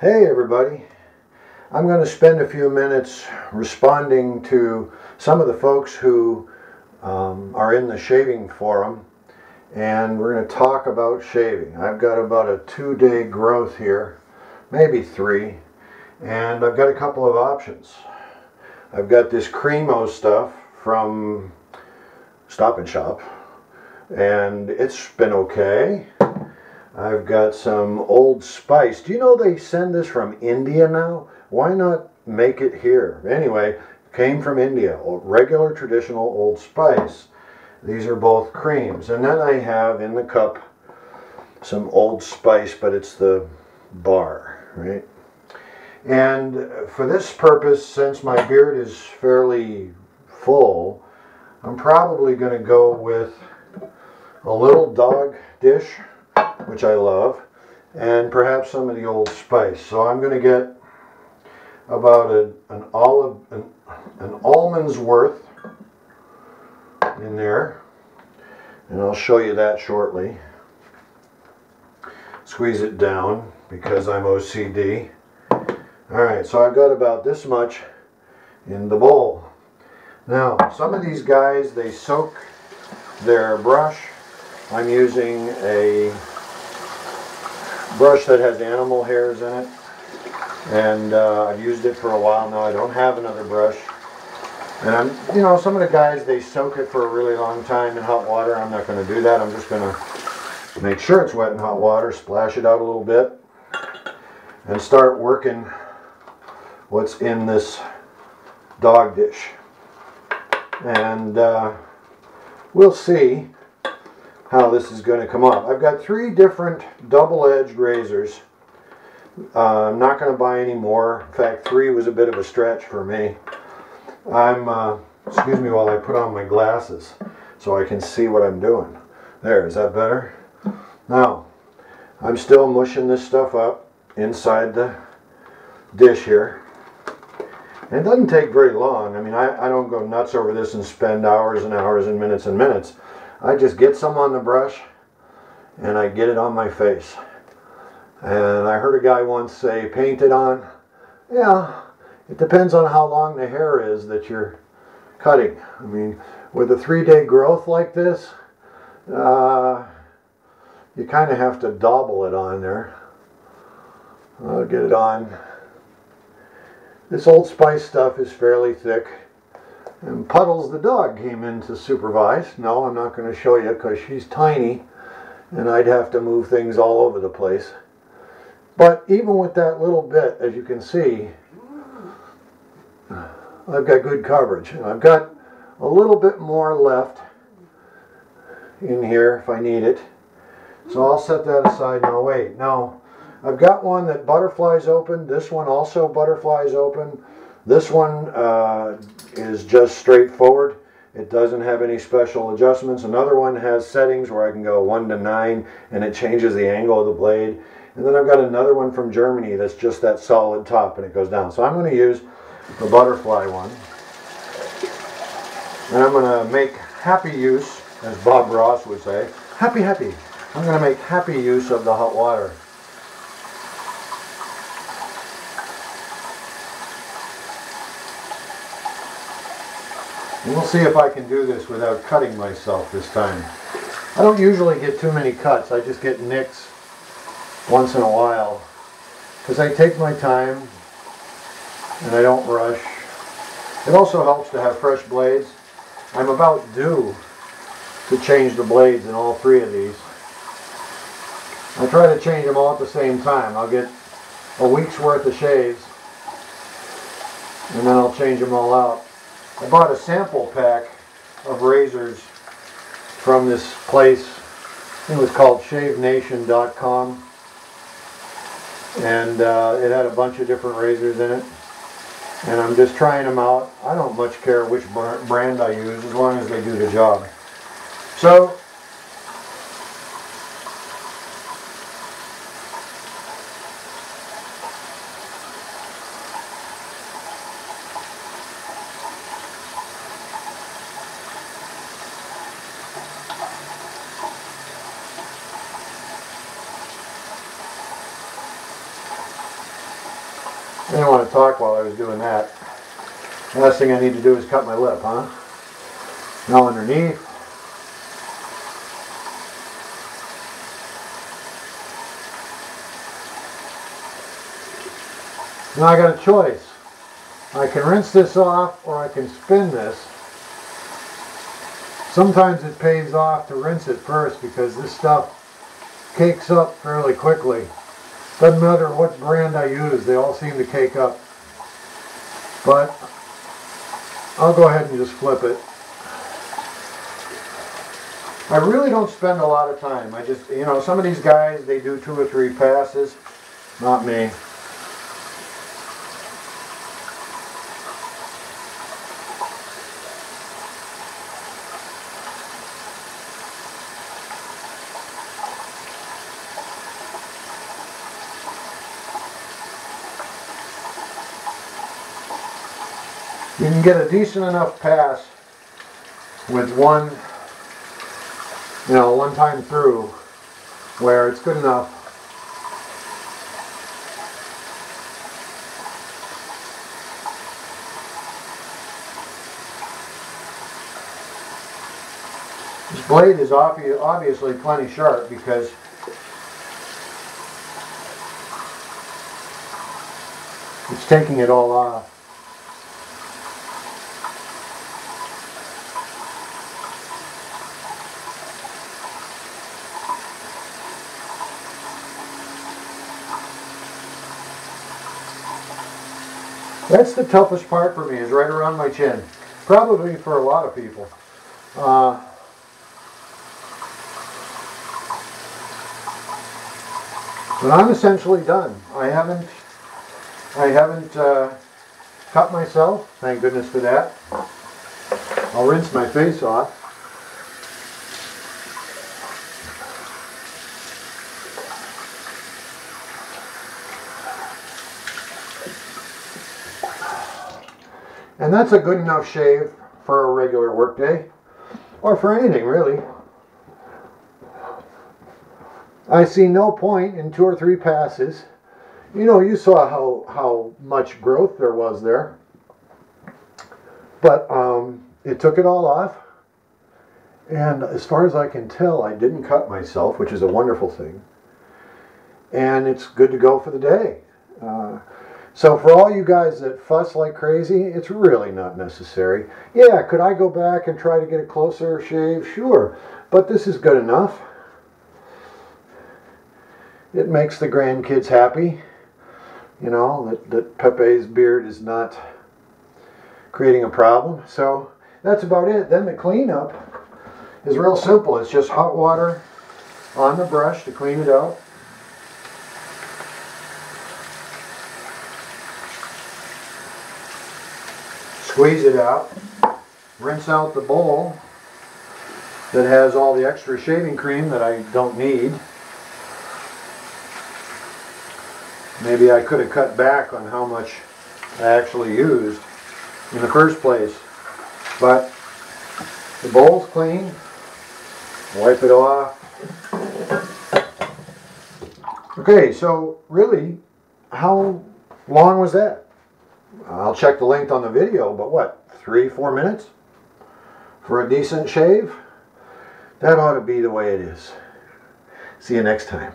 Hey everybody. I'm going to spend a few minutes responding to some of the folks who um, are in the shaving forum and we're going to talk about shaving. I've got about a two day growth here, maybe three, and I've got a couple of options. I've got this Cremo stuff from Stop and Shop and it's been okay. I've got some Old Spice. Do you know they send this from India now? Why not make it here? Anyway, came from India. Regular traditional Old Spice. These are both creams. And then I have in the cup some Old Spice, but it's the bar, right? And for this purpose, since my beard is fairly full, I'm probably going to go with a little dog dish which I love, and perhaps some of the Old Spice. So I'm going to get about a, an olive, an, an almond's worth in there, and I'll show you that shortly. Squeeze it down because I'm OCD. All right, so I've got about this much in the bowl. Now, some of these guys, they soak their brush. I'm using a brush that has animal hairs in it. And uh, I've used it for a while now. I don't have another brush. And I'm, you know, some of the guys, they soak it for a really long time in hot water. I'm not going to do that. I'm just going to make sure it's wet in hot water, splash it out a little bit, and start working what's in this dog dish. And uh, we'll see how this is going to come up. I've got three different double-edged razors. Uh, I'm not going to buy any more. In fact, three was a bit of a stretch for me. I'm, uh, excuse me while I put on my glasses so I can see what I'm doing. There, is that better? Now, I'm still mushing this stuff up inside the dish here. And it doesn't take very long. I mean, I, I don't go nuts over this and spend hours and hours and minutes and minutes. I just get some on the brush and I get it on my face. And I heard a guy once say, paint it on. Yeah, it depends on how long the hair is that you're cutting. I mean, with a three-day growth like this, uh, you kind of have to double it on there. I'll get it on. This Old Spice stuff is fairly thick. And Puddles the dog came in to supervise. No, I'm not going to show you because she's tiny and I'd have to move things all over the place. But even with that little bit, as you can see, I've got good coverage. And I've got a little bit more left in here if I need it. So I'll set that aside now. Wait, now I've got one that butterflies open. This one also butterflies open. This one uh, is just straightforward. It doesn't have any special adjustments. Another one has settings where I can go 1 to 9 and it changes the angle of the blade. And then I've got another one from Germany that's just that solid top and it goes down. So I'm going to use the butterfly one. And I'm going to make happy use, as Bob Ross would say, happy, happy. I'm going to make happy use of the hot water. We'll see if I can do this without cutting myself this time. I don't usually get too many cuts. I just get nicks once in a while. Because I take my time and I don't rush. It also helps to have fresh blades. I'm about due to change the blades in all three of these. I try to change them all at the same time. I'll get a week's worth of shaves and then I'll change them all out. I bought a sample pack of razors from this place. It was called shavenation.com. And uh, it had a bunch of different razors in it. And I'm just trying them out. I don't much care which brand I use as long as they do the job. So I didn't want to talk while I was doing that. Last thing I need to do is cut my lip, huh? Now underneath. Now I got a choice. I can rinse this off or I can spin this. Sometimes it pays off to rinse it first because this stuff cakes up fairly quickly. Doesn't matter what brand I use, they all seem to cake up. But I'll go ahead and just flip it. I really don't spend a lot of time. I just, you know, some of these guys, they do two or three passes. Not me. You can get a decent enough pass with one, you know, one time through where it's good enough. This blade is obviously plenty sharp because it's taking it all off. That's the toughest part for me, is right around my chin. Probably for a lot of people. Uh, but I'm essentially done. I haven't, I haven't uh, cut myself. Thank goodness for that. I'll rinse my face off. And that's a good enough shave for a regular workday, or for anything really. I see no point in two or three passes. You know, you saw how, how much growth there was there. But um, it took it all off. And as far as I can tell, I didn't cut myself, which is a wonderful thing. And it's good to go for the day. Uh, so for all you guys that fuss like crazy, it's really not necessary. Yeah, could I go back and try to get a closer shave? Sure, but this is good enough. It makes the grandkids happy, you know, that, that Pepe's beard is not creating a problem. So that's about it. Then the cleanup is real simple. It's just hot water on the brush to clean it out. Squeeze it out, rinse out the bowl that has all the extra shaving cream that I don't need. Maybe I could have cut back on how much I actually used in the first place. But the bowl's clean. Wipe it off. Okay, so really, how long was that? I'll check the length on the video, but what, three, four minutes for a decent shave? That ought to be the way it is. See you next time.